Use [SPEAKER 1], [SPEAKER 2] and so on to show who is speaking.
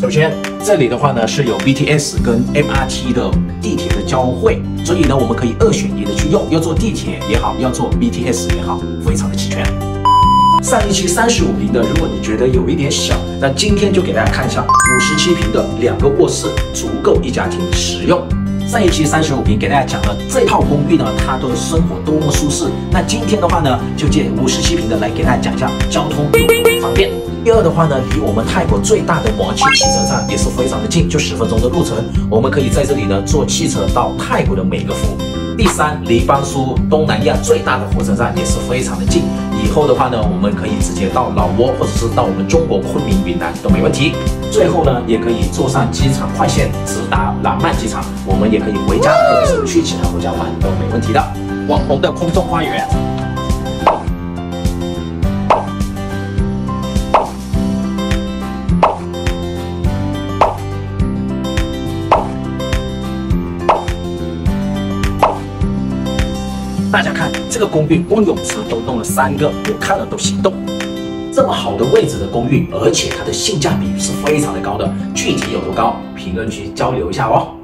[SPEAKER 1] 首先，这里的话呢是有 BTS 跟 MRT 的地铁的交汇，所以呢我们可以二选一的去用，要坐地铁也好，要坐 BTS 也好，非常的齐全。上一期三十五平的，如果你觉得有一点小，那今天就给大家看一下五十七平的两个卧室，足够一家庭使用。上一期三十五平给大家讲了这套公寓呢，它的生活多么舒适。那今天的话呢，就借五十七平的来给大家讲一下交通方便。二的话呢，离我们泰国最大的摩切汽车站也是非常的近，就十分钟的路程，我们可以在这里呢坐汽车到泰国的每个府。第三，离邦苏东南亚最大的火车站也是非常的近，以后的话呢，我们可以直接到老挝或者是到我们中国昆明、云南都没问题。最后呢，也可以坐上机场快线直达廊曼机场，我们也可以回家或者是去其他国家玩都没问题的。网红的空中花园。大家看这个公寓，光泳池都弄了三个，我看了都心动。这么好的位置的公寓，而且它的性价比是非常的高的，具体有多高，评论区交流一下哦。